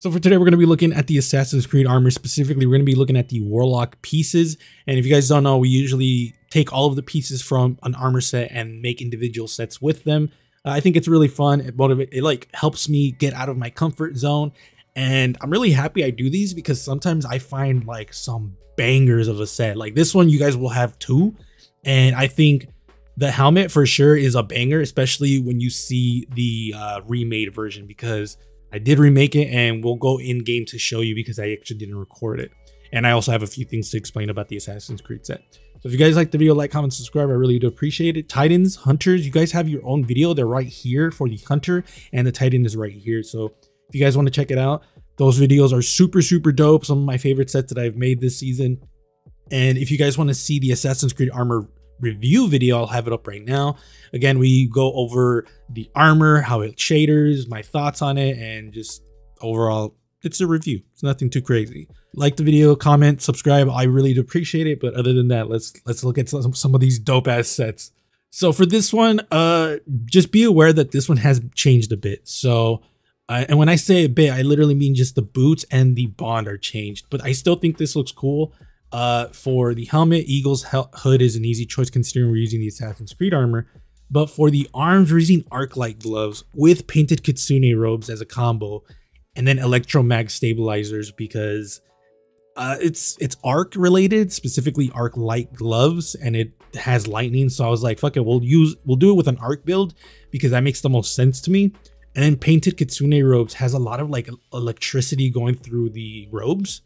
So for today, we're going to be looking at the Assassin's Creed armor. Specifically, we're going to be looking at the Warlock pieces. And if you guys don't know, we usually take all of the pieces from an armor set and make individual sets with them. Uh, I think it's really fun. It motivates, it like helps me get out of my comfort zone. And I'm really happy I do these because sometimes I find like some bangers of a set. Like this one, you guys will have two. And I think the helmet for sure is a banger, especially when you see the uh, remade version because I did remake it and we'll go in game to show you because I actually didn't record it. And I also have a few things to explain about the Assassin's Creed set. So if you guys like the video, like, comment, subscribe. I really do appreciate it. Titans, Hunters, you guys have your own video. They're right here for the Hunter and the Titan is right here. So if you guys want to check it out, those videos are super, super dope. Some of my favorite sets that I've made this season. And if you guys want to see the Assassin's Creed armor review video. I'll have it up right now. Again, we go over the armor, how it shaders, my thoughts on it, and just overall, it's a review. It's nothing too crazy. Like the video, comment, subscribe. I really do appreciate it. But other than that, let's let's look at some, some of these dope ass sets. So for this one, uh, just be aware that this one has changed a bit. So, uh, and when I say a bit, I literally mean just the boots and the bond are changed. But I still think this looks cool. Uh, for the helmet, Eagle's hood is an easy choice considering we're using the Assassin's Creed armor. But for the arms, we're using Arc-Light gloves with painted Kitsune robes as a combo, and then Electromag stabilizers because uh, it's it's arc related, specifically arc light gloves, and it has lightning. So I was like, fuck it, we'll use we'll do it with an arc build because that makes the most sense to me. And then painted Kitsune robes has a lot of like electricity going through the robes.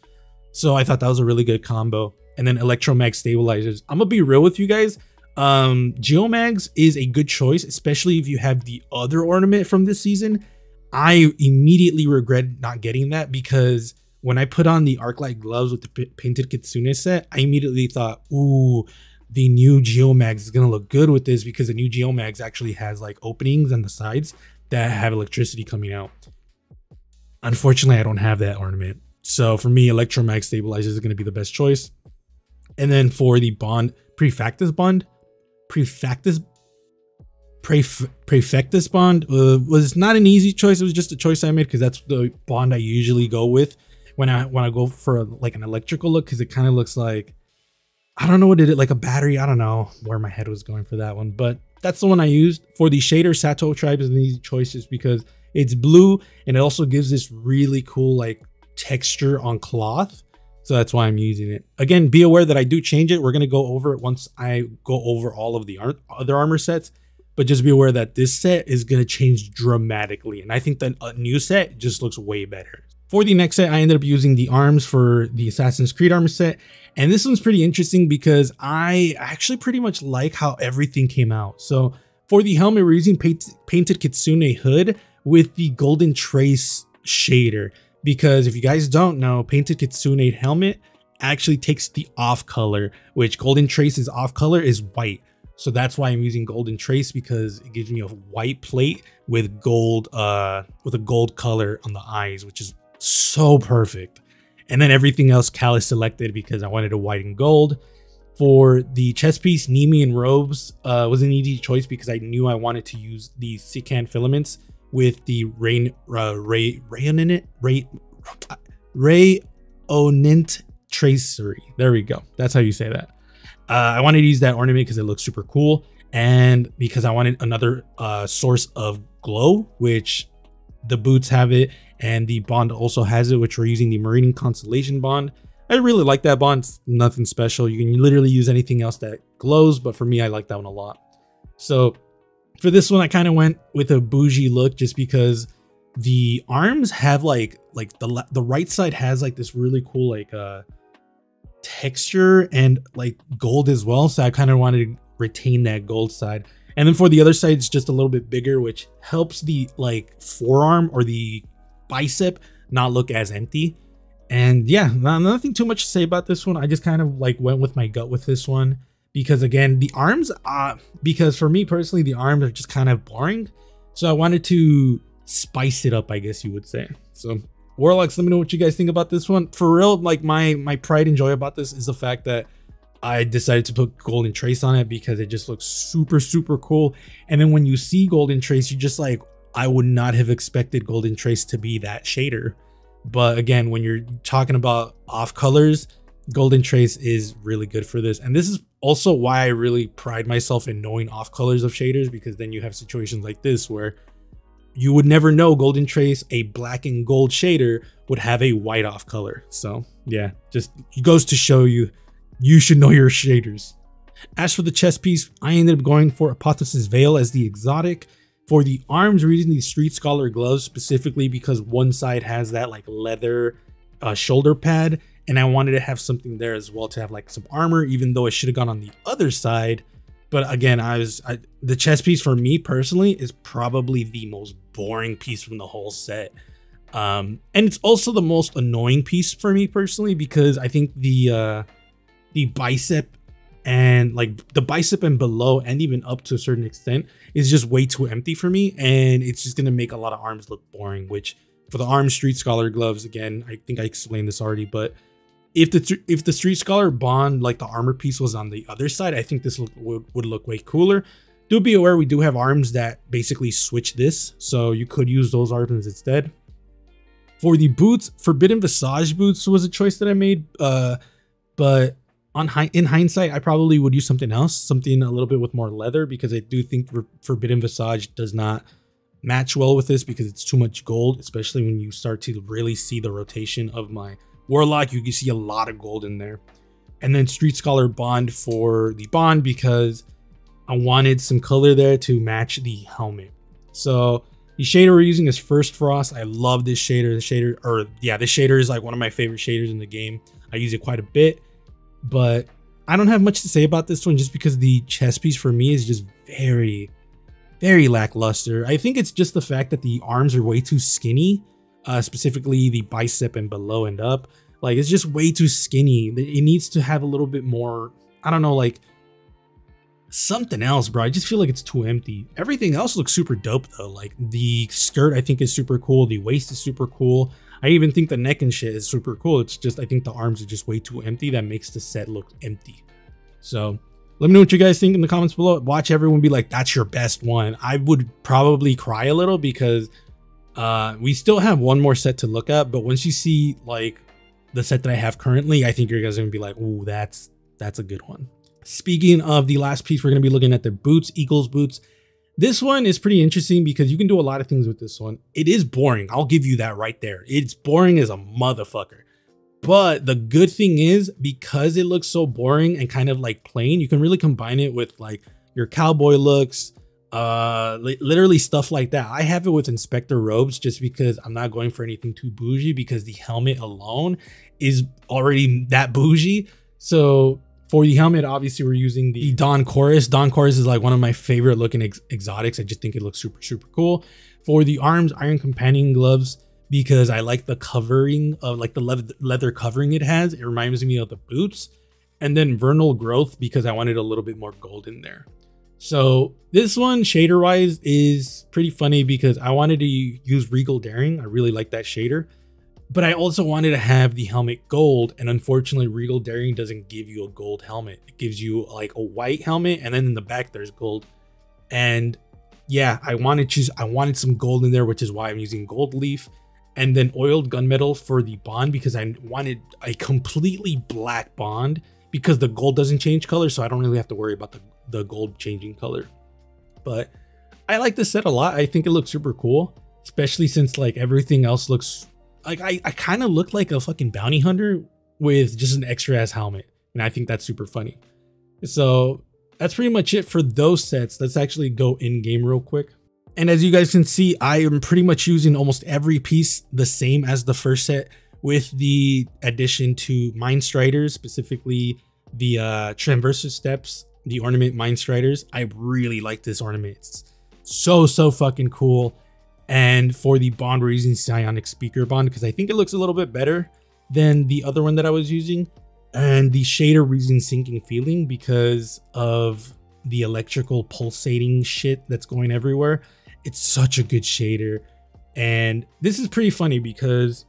So I thought that was a really good combo. And then Electromag stabilizers. I'm gonna be real with you guys. Um, Geomags is a good choice, especially if you have the other ornament from this season. I immediately regret not getting that because when I put on the Arc-Light gloves with the painted Kitsune set, I immediately thought, ooh, the new Geomags is gonna look good with this because the new Geomags actually has like openings on the sides that have electricity coming out. Unfortunately, I don't have that ornament. So for me, Electromag Stabilizer is going to be the best choice. And then for the bond, Prefectus bond, Prefectus, Pref Prefectus bond uh, was not an easy choice. It was just a choice I made because that's the bond I usually go with when I when I go for a, like an electrical look because it kind of looks like I don't know what it like a battery. I don't know where my head was going for that one, but that's the one I used for the shader. Satou Tribe is an easy choice just because it's blue and it also gives this really cool like texture on cloth. So that's why I'm using it. Again, be aware that I do change it. We're going to go over it once I go over all of the other armor sets. But just be aware that this set is going to change dramatically. And I think that a new set just looks way better. For the next set, I ended up using the arms for the Assassin's Creed armor set. And this one's pretty interesting because I actually pretty much like how everything came out. So for the helmet, we're using paint painted Kitsune hood with the golden trace shader because if you guys don't know, Painted Kitsune helmet actually takes the off color, which Golden Trace's off color is white. So that's why I'm using Golden Trace because it gives me a white plate with gold, uh, with a gold color on the eyes, which is so perfect. And then everything else Cal is selected because I wanted a white and gold. For the chest piece, Nemean robes uh, was an easy choice because I knew I wanted to use the Secant Filaments with the rain uh, ray ray ray onint tracery. There we go. That's how you say that. Uh, I wanted to use that ornament because it looks super cool and because I wanted another uh, source of glow, which the boots have it and the bond also has it, which we're using the Marine Constellation bond. I really like that bond. It's nothing special. You can literally use anything else that glows, but for me, I like that one a lot. So for this one, I kind of went with a bougie look just because the arms have like like the the right side has like this really cool like uh texture and like gold as well. So I kind of wanted to retain that gold side. And then for the other side, it's just a little bit bigger, which helps the like forearm or the bicep not look as empty. And yeah, nothing too much to say about this one. I just kind of like went with my gut with this one because again, the arms, uh, because for me personally, the arms are just kind of boring. So I wanted to spice it up, I guess you would say. So Warlocks, let me know what you guys think about this one. For real, like my my pride and joy about this is the fact that I decided to put Golden Trace on it because it just looks super, super cool. And then when you see Golden Trace, you're just like, I would not have expected Golden Trace to be that shader. But again, when you're talking about off colors, Golden Trace is really good for this. And this is also why I really pride myself in knowing off colors of shaders because then you have situations like this where you would never know Golden Trace, a black and gold shader, would have a white off color. So yeah, just goes to show you, you should know your shaders. As for the chest piece, I ended up going for Apotheosis Veil as the exotic. For the arms, we're using the Street Scholar gloves specifically because one side has that like leather uh, shoulder pad and I wanted to have something there as well to have like some armor, even though it should have gone on the other side. But again, I was I, the chest piece for me personally is probably the most boring piece from the whole set. Um, and it's also the most annoying piece for me personally because I think the uh, the bicep and like the bicep and below and even up to a certain extent is just way too empty for me and it's just gonna make a lot of arms look boring which for the arm street scholar gloves again i think i explained this already but if the if the street scholar bond like the armor piece was on the other side i think this look, would, would look way cooler. Do be aware we do have arms that basically switch this so you could use those arms instead. For the boots forbidden visage boots was a choice that i made uh but on in hindsight i probably would use something else something a little bit with more leather because i do think forbidden visage does not match well with this because it's too much gold especially when you start to really see the rotation of my Warlock, you can see a lot of gold in there. And then Street Scholar Bond for the Bond because I wanted some color there to match the helmet. So the shader we're using is First Frost. I love this shader. The shader, or yeah, this shader is like one of my favorite shaders in the game. I use it quite a bit, but I don't have much to say about this one just because the chest piece for me is just very, very lackluster. I think it's just the fact that the arms are way too skinny uh, specifically the bicep and below and up. Like it's just way too skinny. It needs to have a little bit more, I don't know, like something else, bro. I just feel like it's too empty. Everything else looks super dope though. Like the skirt I think is super cool. The waist is super cool. I even think the neck and shit is super cool. It's just, I think the arms are just way too empty. That makes the set look empty. So let me know what you guys think in the comments below. Watch everyone be like, that's your best one. I would probably cry a little because uh, we still have one more set to look at, but once you see like the set that I have currently, I think you guys are gonna be like, "Ooh, that's that's a good one." Speaking of the last piece, we're gonna be looking at the boots, Eagles boots. This one is pretty interesting because you can do a lot of things with this one. It is boring. I'll give you that right there. It's boring as a motherfucker. But the good thing is because it looks so boring and kind of like plain, you can really combine it with like your cowboy looks, uh li literally stuff like that. I have it with inspector robes just because i'm not going for anything too bougie because the helmet alone is already that bougie. So for the helmet obviously we're using the Dawn Chorus Dawn Chorus is like one of my favorite looking ex exotics. I just think it looks super super cool. For the arms iron companion gloves because i like the covering of like the le leather covering it has. It reminds me of the boots. And then vernal growth because i wanted a little bit more gold in there so this one shader wise is pretty funny because I wanted to use Regal Daring. I really like that shader, but I also wanted to have the helmet gold. And unfortunately Regal Daring doesn't give you a gold helmet. It gives you like a white helmet. And then in the back, there's gold. And yeah, I wanted to, I wanted some gold in there, which is why I'm using gold leaf and then oiled gunmetal for the bond because I wanted a completely black bond because the gold doesn't change color. So I don't really have to worry about the the gold changing color. But I like this set a lot. I think it looks super cool, especially since like everything else looks like I, I kind of look like a fucking bounty hunter with just an extra ass helmet. And I think that's super funny. So that's pretty much it for those sets. Let's actually go in game real quick. And as you guys can see, I am pretty much using almost every piece the same as the first set with the addition to Mind Striders, specifically the uh, Transversive Steps the ornament Mind Striders. I really like this ornament. It's so, so fucking cool. And for the bond, we're using Psionic Speaker Bond because I think it looks a little bit better than the other one that I was using. And the shader we're using Sinking Feeling because of the electrical pulsating shit that's going everywhere. It's such a good shader. And this is pretty funny because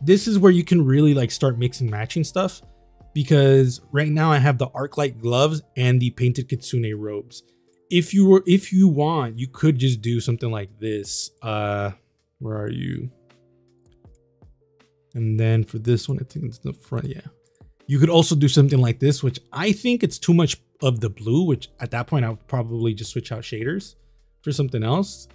this is where you can really like start mixing matching stuff because right now I have the arc light gloves and the painted Kitsune robes. If you were, if you want, you could just do something like this. Uh, where are you? And then for this one, I think it's the front. Yeah. You could also do something like this, which I think it's too much of the blue, which at that point I would probably just switch out shaders for something else.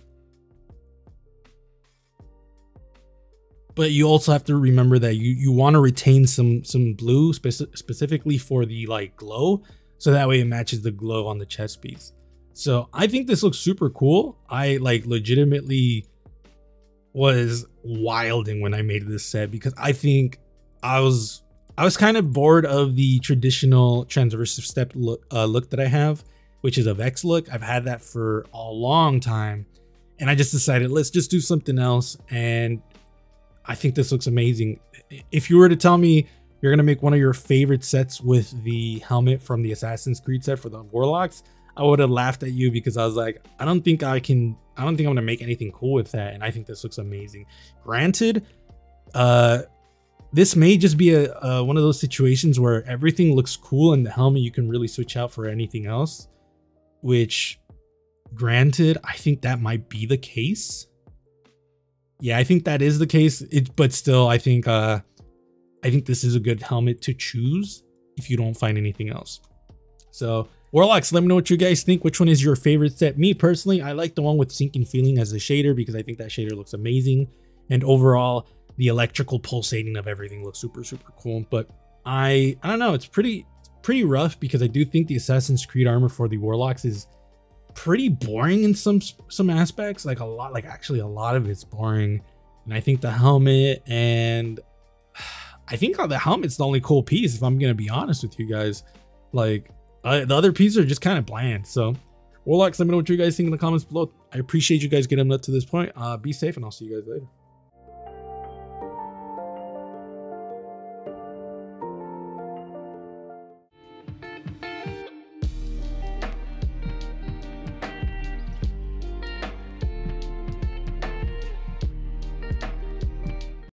But you also have to remember that you, you want to retain some some blue speci specifically for the like glow. So that way it matches the glow on the chest piece. So I think this looks super cool. I like legitimately was wilding when I made this set because I think I was I was kind of bored of the traditional transversive step look, uh, look that I have, which is a Vex look. I've had that for a long time. And I just decided, let's just do something else. And I think this looks amazing. If you were to tell me you're going to make one of your favorite sets with the helmet from the Assassin's Creed set for the Warlocks, I would have laughed at you because I was like, I don't think I can, I don't think I'm going to make anything cool with that. And I think this looks amazing. Granted, uh, this may just be a, one of those situations where everything looks cool and the helmet you can really switch out for anything else which granted i think that might be the case yeah i think that is the case. It, but still i think uh i think this is a good helmet to choose if you don't find anything else. So warlocks let me know what you guys think. Which one is your favorite set? Me personally i like the one with sinking feeling as a shader because i think that shader looks amazing. And overall the electrical pulsating of everything looks super super cool. But i i don't know. It's pretty pretty rough because i do think the assassin's creed armor for the warlocks is pretty boring in some some aspects like a lot like actually a lot of it's boring. And i think the helmet and i think the helmet's the only cool piece if i'm gonna be honest with you guys. Like uh, the other pieces are just kind of bland so. Warlocks let me know what you guys think in the comments below. I appreciate you guys getting up to this point. Uh be safe and i'll see you guys later